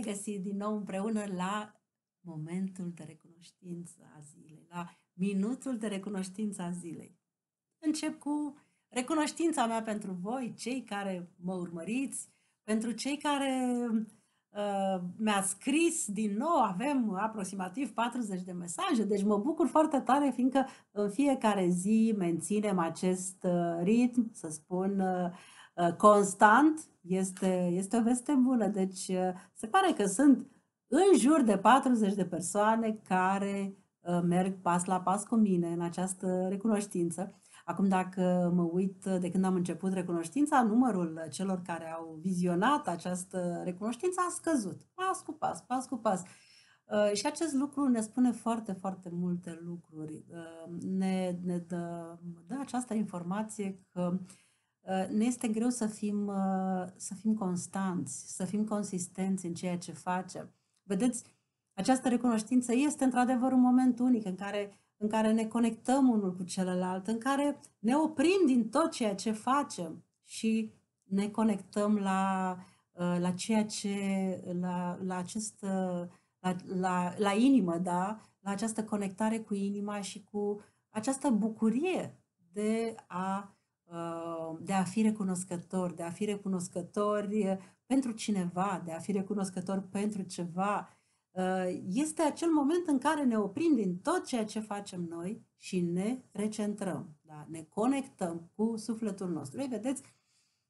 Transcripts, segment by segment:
dimineața! Bine ne-am regăsit din nou împreună la momentul de recunoștință a zilei, la minutul de recunoștință a zilei. Încep cu recunoștința mea pentru voi, cei care mă urmăriți, pentru cei care uh, mi-a scris din nou, avem aproximativ 40 de mesaje, deci mă bucur foarte tare, fiindcă în fiecare zi menținem acest uh, ritm, să spun, uh, uh constant, este, este o veste bună. Deci uh, se pare că sunt în jur de 40 de persoane care uh, merg pas la pas cu mine în această recunoștință. Acum, dacă mă uit de când am început recunoștința, numărul celor care au vizionat această recunoștință a scăzut, pas cu pas, pas cu pas. Uh, și acest lucru ne spune foarte, foarte multe lucruri. Uh, ne, ne dă, dă această informație că uh, ne este greu să fim, uh, să fim constanți, să fim consistenți în ceea ce facem. Vedeți, această recunoștință este într-adevăr un moment unic în care în care ne conectăm unul cu celălalt, în care ne oprim din tot ceea ce facem și ne conectăm la, uh, la ceea ce, la, la acest, uh, la, la, la inimă, da? La această conectare cu inima și cu această bucurie de a, uh, de a fi recunoscător, de a fi recunoscători pentru cineva, de a fi recunoscător pentru ceva, Uh, este acel moment în care ne oprim din tot ceea ce facem noi și ne recentrăm, da? ne conectăm cu sufletul nostru. Ei, vedeți,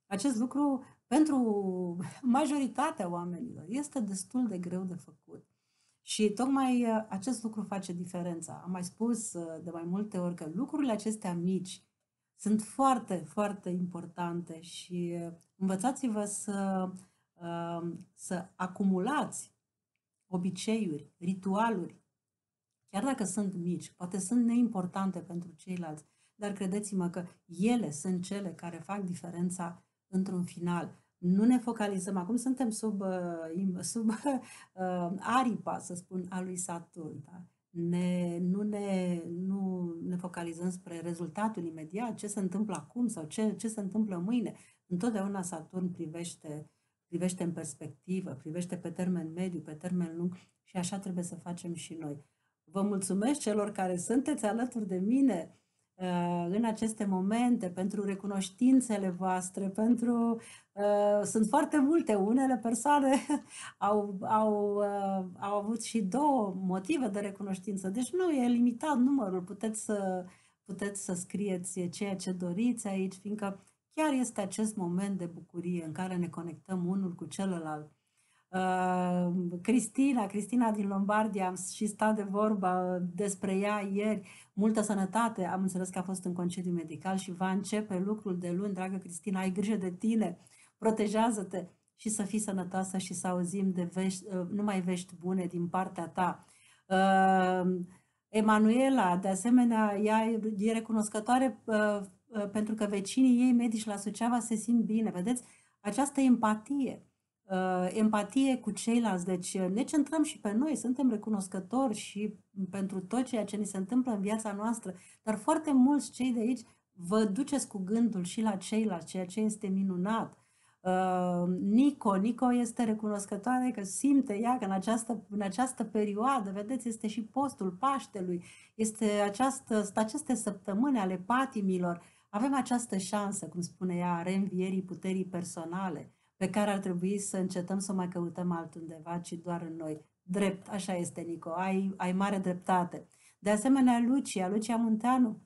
acest lucru pentru majoritatea oamenilor este destul de greu de făcut. Și tocmai uh, acest lucru face diferența. Am mai spus uh, de mai multe ori că lucrurile acestea mici sunt foarte, foarte importante și învățați-vă să, să acumulați obiceiuri, ritualuri, chiar dacă sunt mici, poate sunt neimportante pentru ceilalți, dar credeți-mă că ele sunt cele care fac diferența într-un final. Nu ne focalizăm, acum suntem sub, uh, sub uh, aripa, să spun, a lui Saturn. Da? Ne, nu, ne, nu ne focalizăm spre rezultatul imediat, ce se întâmplă acum sau ce, ce se întâmplă mâine. Întotdeauna Saturn privește privește în perspectivă, privește pe termen mediu, pe termen lung și așa trebuie să facem și noi. Vă mulțumesc celor care sunteți alături de mine uh, în aceste momente, pentru recunoștințele voastre, pentru... Uh, sunt foarte multe, unele persoane au, au, uh, au avut și două motive de recunoștință, deci nu e limitat numărul, puteți să, puteți să scrieți ceea ce doriți aici, fiindcă chiar este acest moment de bucurie în care ne conectăm unul cu celălalt. Uh, Cristina, Cristina din Lombardia, am și stat de vorba despre ea ieri, multă sănătate, am înțeles că a fost în concediu medical și va începe lucrul de luni, dragă Cristina, ai grijă de tine, protejează-te și să fii sănătoasă și să auzim de vești, uh, numai vești bune din partea ta. Uh, Emanuela, de asemenea, ea e recunoscătoare uh, Uh, pentru că vecinii ei medici la Suceava se simt bine. Vedeți? Această empatie, uh, empatie cu ceilalți. Deci uh, ne centrăm și pe noi, suntem recunoscători și pentru tot ceea ce ni se întâmplă în viața noastră, dar foarte mulți cei de aici vă duceți cu gândul și la ceilalți, ceea ce este minunat. Uh, Nico, Nico este recunoscătoare că simte ea că în această, în această perioadă, vedeți, este și postul Paștelui, este această, aceste săptămâni ale patimilor, avem această șansă, cum spune ea, a reînvierii puterii personale, pe care ar trebui să încetăm să mai căutăm altundeva, ci doar în noi. Drept, așa este, Nico, ai, ai mare dreptate. De asemenea, Lucia, Lucia Munteanu,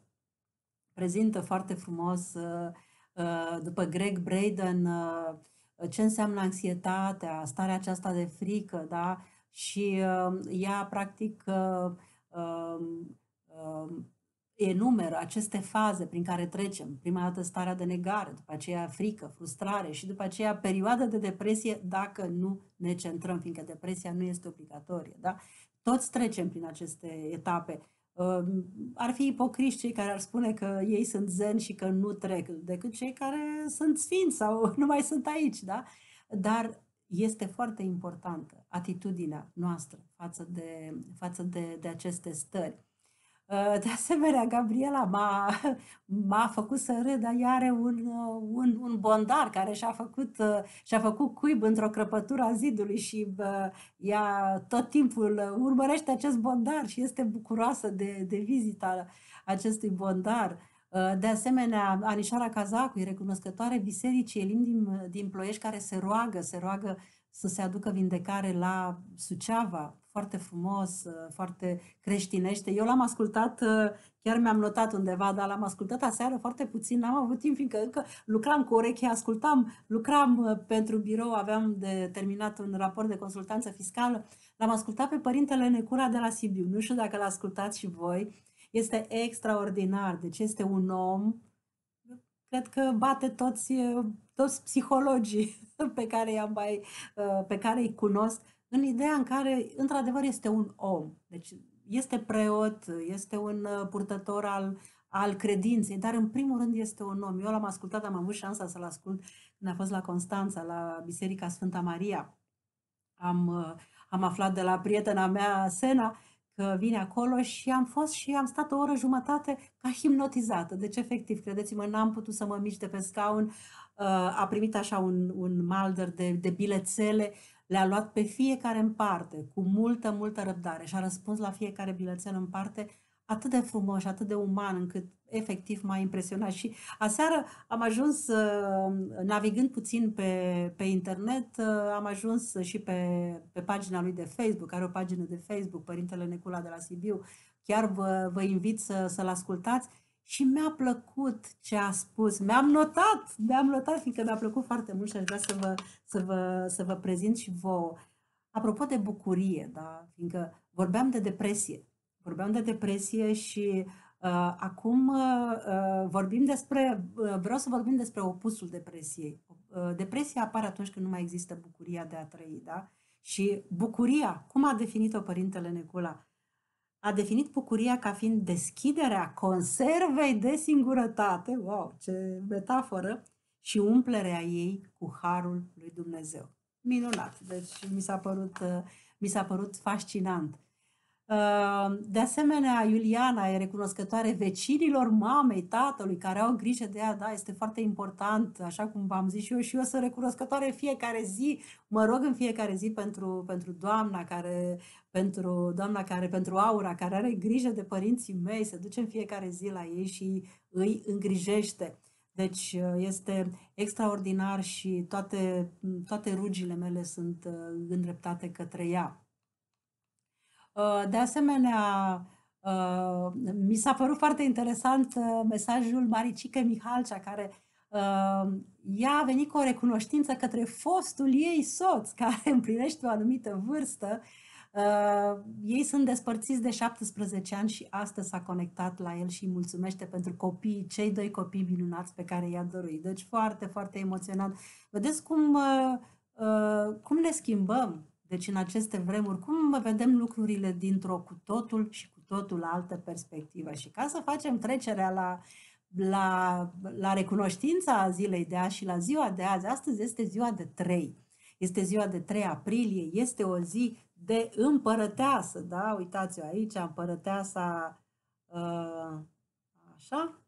prezintă foarte frumos, uh, uh, după Greg Braden, uh, ce înseamnă anxietatea, starea aceasta de frică, da? Și ea, practic, enumeră aceste faze prin care trecem. Prima dată starea de negare, după aceea frică, frustrare și după aceea perioada de depresie dacă nu ne centrăm, fiindcă depresia nu este obligatorie. Da? Toți trecem prin aceste etape. Ehm, ar fi ipocriși cei care ar spune că ei sunt zen și că nu trec, decât cei care sunt sfinți sau nu mai sunt aici. Da? Dar este foarte importantă atitudinea noastră față de, față de, de aceste stări. Uh, de asemenea, Gabriela m-a, m-a făcut să râd, dar ea are un, uh, un, un bondar care și-a făcut, uh, și-a făcut cuib într-o crăpătură a zidului și ea tot timpul urmărește acest bondar și este bucuroasă de, de vizita acestui bondar. De asemenea, Anișoara Cazacu e recunoscătoare bisericii Elim din, din Ploiești care se roagă, se roagă să se aducă vindecare la Suceava, foarte frumos, uh, foarte creștinește. Eu l-am ascultat, uh, chiar mi-am notat undeva, dar l-am ascultat aseară foarte puțin, n-am avut timp, fiindcă încă lucram cu ureche, ascultam, lucram uh, pentru birou, aveam de terminat un raport de consultanță fiscală. L-am ascultat pe Părintele Necura de la Sibiu. Nu știu dacă l-ascultați și voi. Este extraordinar. Deci este un om, cred că bate toți, toți psihologii pe care, i-am mai, pe care îi cunosc în ideea în care, într-adevăr, este un om. Deci este preot, este un uh, purtător al, al credinței, dar în primul rând este un om. Eu l-am ascultat, am avut șansa să-l ascult când a fost la Constanța, la Biserica Sfânta Maria. Am, uh, am aflat de la prietena mea, Sena, că vine acolo și am fost și am stat o oră jumătate ca hipnotizată. Deci, efectiv, credeți-mă, n-am putut să mă mișc de pe scaun. Uh, a primit așa un, un malder de, de bilețele le-a luat pe fiecare în parte, cu multă, multă răbdare și a răspuns la fiecare bilețel în parte atât de frumos și atât de uman încât efectiv m-a impresionat. Și aseară am ajuns, uh, navigând puțin pe, pe internet, uh, am ajuns și pe, pe pagina lui de Facebook, are o pagină de Facebook, Părintele Necula de la Sibiu. Chiar vă, vă invit să, să-l ascultați și mi-a plăcut ce a spus. Mi-am notat, mi-am notat, fiindcă mi-a plăcut foarte mult și aș vrea să vă, să vă, să vă prezint și vouă. Apropo de bucurie, da? fiindcă vorbeam de depresie. Vorbeam de depresie și uh, acum uh, uh vorbim despre, uh, vreau să vorbim despre opusul depresiei. Uh, depresia apare atunci când nu mai există bucuria de a trăi, da? Și bucuria, cum a definit-o Părintele Necula? a definit bucuria ca fiind deschiderea conservei de singurătate, wow, ce metaforă, și umplerea ei cu harul lui Dumnezeu. Minunat! Deci mi s-a părut, mi s-a părut fascinant. Ă, de asemenea, Iuliana e recunoscătoare vecinilor mamei, tatălui, care au grijă de ea, da, este foarte important, așa cum v-am zis și eu, și eu sunt recunoscătoare fiecare zi, mă rog în fiecare zi pentru, pentru doamna care, pentru doamna care, pentru Aura, care are grijă de părinții mei, se duce în fiecare zi la ei și îi îngrijește. Deci este extraordinar și toate, toate rugile mele sunt îndreptate către ea. Uh, de asemenea, uh, mi s-a părut foarte interesant uh, mesajul Maricică Mihalcea, care ea a venit cu o recunoștință către fostul ei soț, care împlinește o anumită vârstă. Ei sunt despărțiți de 17 ani și astăzi s-a conectat la el și îi mulțumește pentru copii, cei doi copii minunați pe care i-a dorit. Deci foarte, foarte emoționant. Vedeți cum, cum ne schimbăm deci în aceste vremuri, cum vedem lucrurile dintr-o cu totul și cu totul altă perspectivă. Și ca să facem trecerea la, la, la recunoștința zilei de azi și la ziua de azi, astăzi este ziua de 3. Este ziua de 3 aprilie, este o zi de împărăteasă, da? Uitați-o aici, împărăteasa, uh, așa?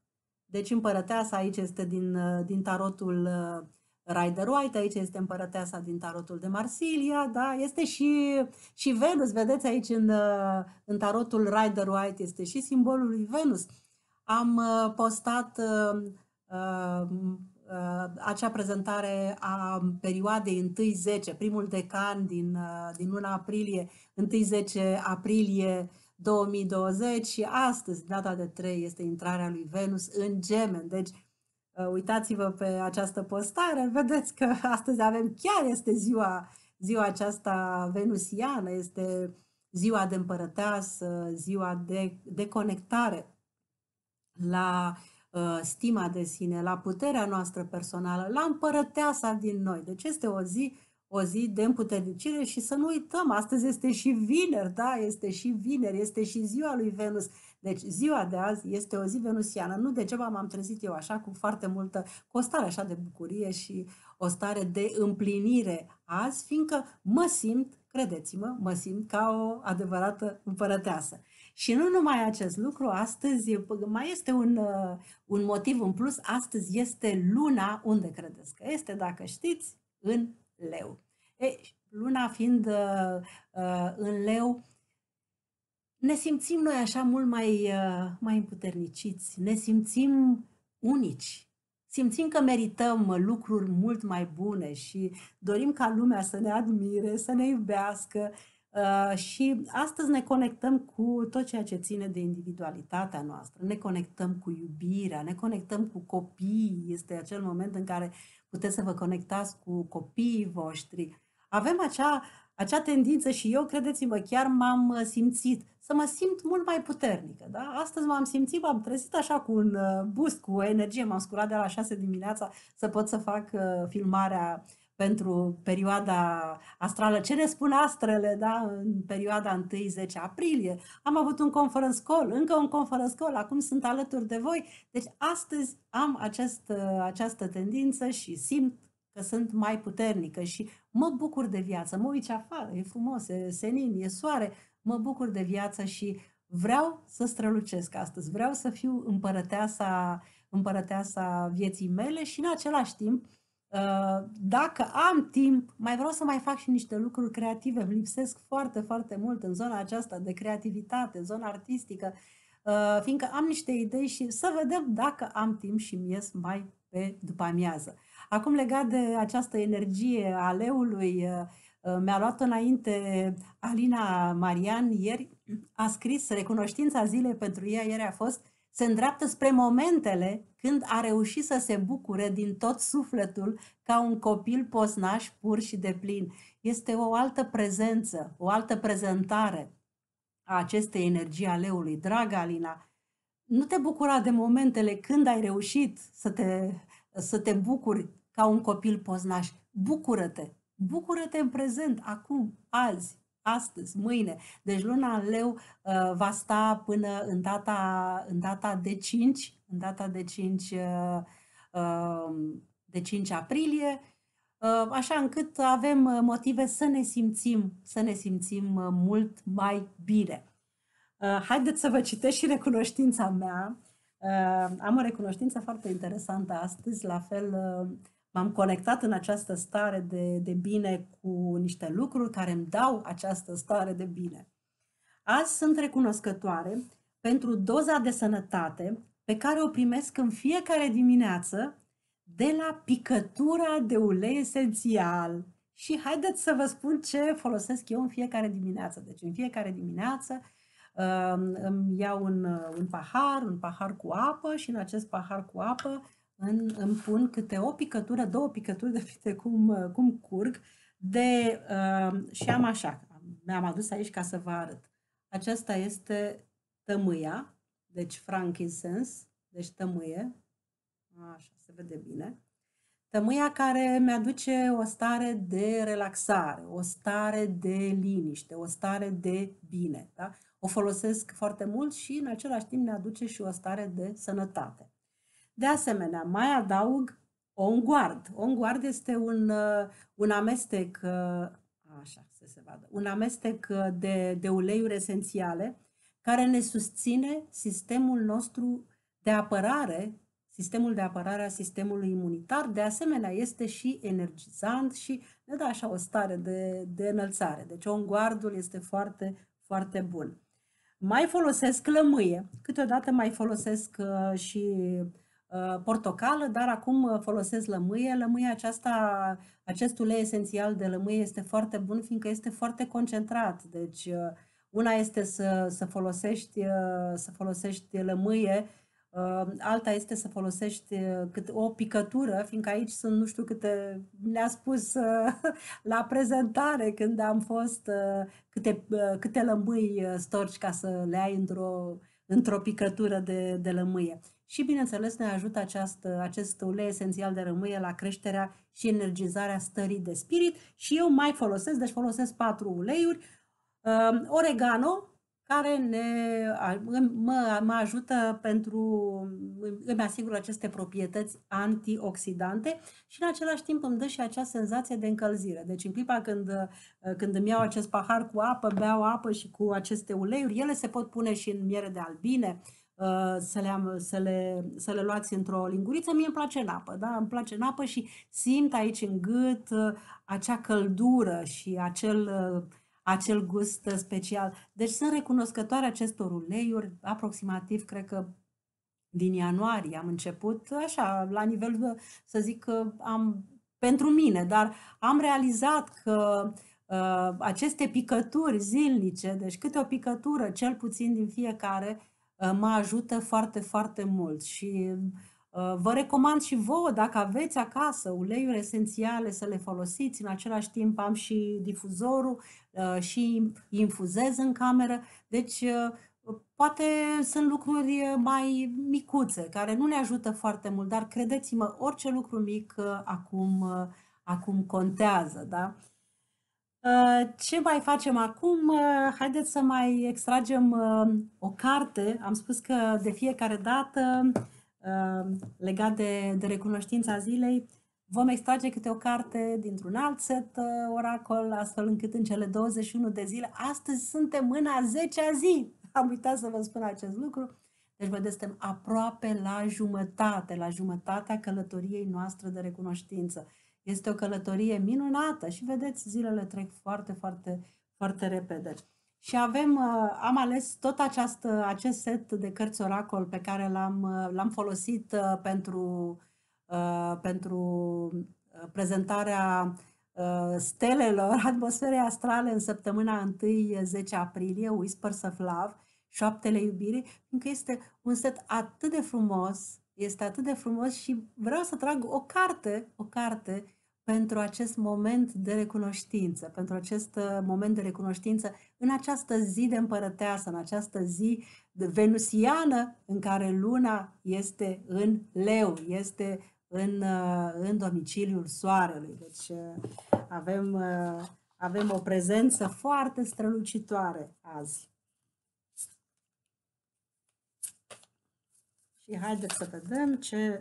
Deci împărăteasa aici este din, uh, din tarotul uh, Rider White, aici este împărăteasa din tarotul de Marsilia, da? Este și, și Venus, vedeți aici în, uh, în tarotul Rider White este și simbolul lui Venus. Am uh, postat uh, uh, uh, acea prezentare a perioadei 1-10, primul decan din, uh, din luna aprilie, 1-10 aprilie 2020 și astăzi, data de 3, este intrarea lui Venus în Gemen. Deci, Uh, uitați-vă pe această postare, vedeți că astăzi avem, chiar este ziua, ziua aceasta venusiană, este ziua de împărăteasă, ziua de, de conectare la uh, stima de sine, la puterea noastră personală, la împărăteasa din noi. Deci este o zi o zi de împuternicire și să nu uităm, astăzi este și vineri, da, este și vineri, este și ziua lui Venus. Deci ziua de azi este o zi venusiană. Nu degeaba m-am trezit eu așa cu foarte multă, cu o stare așa de bucurie și o stare de împlinire azi, fiindcă mă simt că credeți-mă, mă simt ca o adevărată împărăteasă. Și nu numai acest lucru, astăzi mai este un, uh, un motiv în plus, astăzi este luna, unde credeți că este, dacă știți, în leu. E, luna fiind uh, uh, în leu, ne simțim noi așa mult mai, uh, mai împuterniciți, ne simțim unici, simțim că merităm lucruri mult mai bune și dorim ca lumea să ne admire, să ne iubească uh, și astăzi ne conectăm cu tot ceea ce ține de individualitatea noastră, ne conectăm cu iubirea, ne conectăm cu copiii, este acel moment în care puteți să vă conectați cu copiii voștri. Avem acea, acea tendință și eu, credeți-mă, chiar m-am uh, simțit să mă simt mult mai puternică. Da? Astăzi m-am simțit, m-am trezit așa cu un uh, boost, cu o energie, m-am sculat de la 6 dimineața să pot să fac uh, filmarea pentru perioada astrală. Ce ne spun astrele da? în perioada 1-10 aprilie? Am avut un conference call, încă un conference call, acum sunt alături de voi. Deci astăzi am acest, uh, această tendință și simt că sunt mai puternică și mă bucur de viață. Mă uit ce afară, e frumos, e senin, e soare, mă bucur de viață și vreau să strălucesc astăzi, vreau să fiu împărăteasa, împărăteasa vieții mele și în același timp, uh, dacă am timp, mai vreau să mai fac și niște lucruri creative. Îmi lipsesc foarte, foarte mult în zona aceasta de creativitate, zona artistică, uh, fiindcă am niște idei și să vedem dacă am timp și mi ies mai pe după amiază. Acum legat de această energie a leului, uh, Uh, mi-a luat înainte Alina Marian ieri, a scris recunoștința zilei pentru ea ieri a fost se îndreaptă spre momentele când a reușit să se bucure din tot sufletul ca un copil posnaș pur și de plin. Este o altă prezență, o altă prezentare a acestei energii a leului. Dragă Alina, nu te bucura de momentele când ai reușit să te, să te bucuri ca un copil poznaș. Bucură-te, Bucură-te în prezent, acum, azi, astăzi, mâine. Deci luna în leu uh, va sta până în data, în data de 5, în data de 5, uh, uh, de 5 aprilie, uh, așa încât avem uh, motive să ne simțim, să ne simțim uh, mult mai bine. Uh, haideți să vă citesc și recunoștința mea. Uh, am o recunoștință foarte interesantă astăzi, la fel uh, m-am conectat în această stare de, de bine cu niște lucruri care îmi dau această stare de bine. Azi sunt recunoscătoare pentru doza de sănătate pe care o primesc în fiecare dimineață de la picătura de ulei esențial. Și haideți să vă spun ce folosesc eu în fiecare dimineață. Deci în fiecare dimineață um, îmi iau un, un pahar, un pahar cu apă și în acest pahar cu apă în, îmi pun câte o picătură, două picături, de cum, cum curg, de, uh, și am așa, mi-am adus aici ca să vă arăt. Aceasta este tămâia, deci frankincense, deci tămâie, așa se vede bine. Tămâia care mi-aduce o stare de relaxare, o stare de liniște, o stare de bine. Da? O folosesc foarte mult și în același timp ne aduce și o stare de sănătate. De asemenea, mai adaug onguard. Onguard este un, uh, un amestec, uh, așa să se vadă, un amestec uh, de, de uleiuri esențiale care ne susține sistemul nostru de apărare, sistemul de apărare a sistemului imunitar. De asemenea, este și energizant și ne dă așa o stare de, de înălțare. Deci onguardul este foarte, foarte bun. Mai folosesc lămâie. Câteodată mai folosesc uh, și Uh, portocală, dar acum uh, folosesc lămâie. Lămâie aceasta, acest ulei esențial de lămâie este foarte bun, fiindcă este foarte concentrat. Deci, uh, una este să, să, folosești, să folosești lămâie, alta este să folosești câte o picătură, fiindcă aici sunt nu știu câte, ne-a spus la prezentare când am fost câte, câte lămâi storci ca să le ai într-o, într-o picătură de, de lămâie. Și, bineînțeles, ne ajută această, acest ulei esențial de rămâie la creșterea și energizarea stării de spirit și eu mai folosesc, deci folosesc patru uleiuri, uh, oregano, care ne, mă, mă ajută pentru, îmi asigură aceste proprietăți antioxidante și în același timp îmi dă și acea senzație de încălzire. Deci în clipa când, când îmi iau acest pahar cu apă, beau apă și cu aceste uleiuri, ele se pot pune și în miere de albine, uh, să le, am, să, le, să le luați într-o linguriță, mie îmi place în apă, da? Îmi place în apă și simt aici în gât uh, acea căldură și acel uh, acel gust special. Deci sunt recunoscătoare acestor uleiuri, aproximativ, cred că din ianuarie am început, așa, la nivel, să zic că am, pentru mine, dar am realizat că uh, aceste picături zilnice, deci câte o picătură, cel puțin din fiecare, uh, mă ajută foarte, foarte mult și Uh, vă recomand și vouă, dacă aveți acasă uleiuri esențiale, să le folosiți. În același timp am și difuzorul uh, și infuzez în cameră. Deci, uh, poate sunt lucruri mai micuțe, care nu ne ajută foarte mult, dar credeți-mă, orice lucru mic acum, acum contează. Da? Ce mai facem acum? Haideți să mai extragem o carte. Am spus că de fiecare dată Ehm, legat de, de recunoștința zilei, vom extrage câte o carte dintr-un alt set uh, oracol, astfel încât în cele 21 de zile, astăzi suntem în a 10-a zi. Am uitat să vă spun acest lucru. Deci, vedeți, suntem aproape la jumătate, la jumătatea călătoriei noastre de recunoștință. Este o călătorie minunată și, vedeți, zilele trec foarte, foarte, foarte repede. Și avem, uh, am ales tot această, acest set de cărți oracol pe care l-am, uh, l-am folosit uh, pentru, pentru prezentarea stelelor atmosferei astrale în săptămâna 1-10 aprilie, Whispers of Love, Șoaptele iubirii, fiindcă este un set atât de frumos, este atât de frumos și vreau să trag o carte, o carte pentru acest moment de recunoștință, pentru acest uh, moment de recunoștință în această zi de împărăteasă, în această zi de venusiană în care luna este în leu, este în, uh, în domiciliul soarelui. Deci uh, avem, avem o prezență foarte strălucitoare azi. Și haideți să vedem ce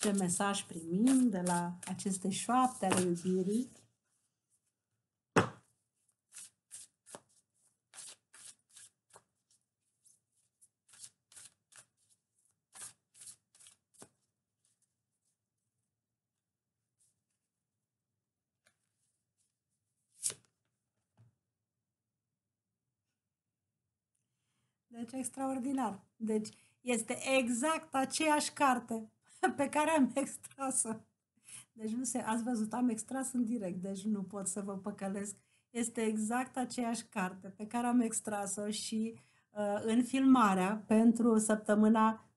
ce mesaj primim de la aceste șoapte ale iubirii. Deci extraordinar. Deci este exact aceeași carte pe care am extras-o. Deci nu se, ați văzut, am extras în direct, deci nu pot să vă păcălesc. Este exact aceeași carte pe care am extras-o și uh, în filmarea pentru săptămâna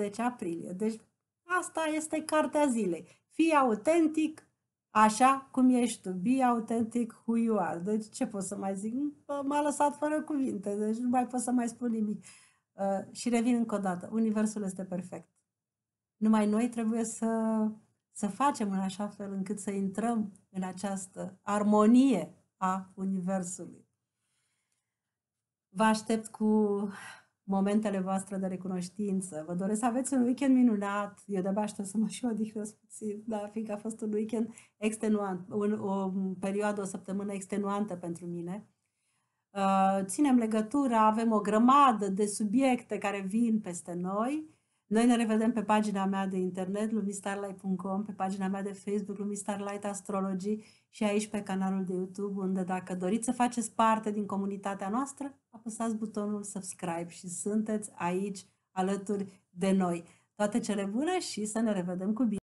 1-10 aprilie. Deci asta este cartea zilei. Fii autentic așa cum ești tu. Be authentic who you are. Deci ce pot să mai zic? M-a lăsat fără cuvinte, deci nu mai pot să mai spun nimic. Uh, și revin încă o dată. Universul este perfect. Numai noi trebuie să, să facem în așa fel încât să intrăm în această armonie a Universului. Vă aștept cu momentele voastre de recunoștință. Vă doresc să aveți un weekend minunat. Eu de-abia aștept să mă și odihnesc puțin, da, fiindcă a fost un weekend extenuant, un, o perioadă, o săptămână extenuantă pentru mine. Uh, ținem legătura, avem o grămadă de subiecte care vin peste noi noi ne revedem pe pagina mea de internet, lumistarlight.com, pe pagina mea de Facebook, Lumistarlight Astrology și aici pe canalul de YouTube, unde dacă doriți să faceți parte din comunitatea noastră, apăsați butonul subscribe și sunteți aici alături de noi. Toate cele bune și să ne revedem cu bine!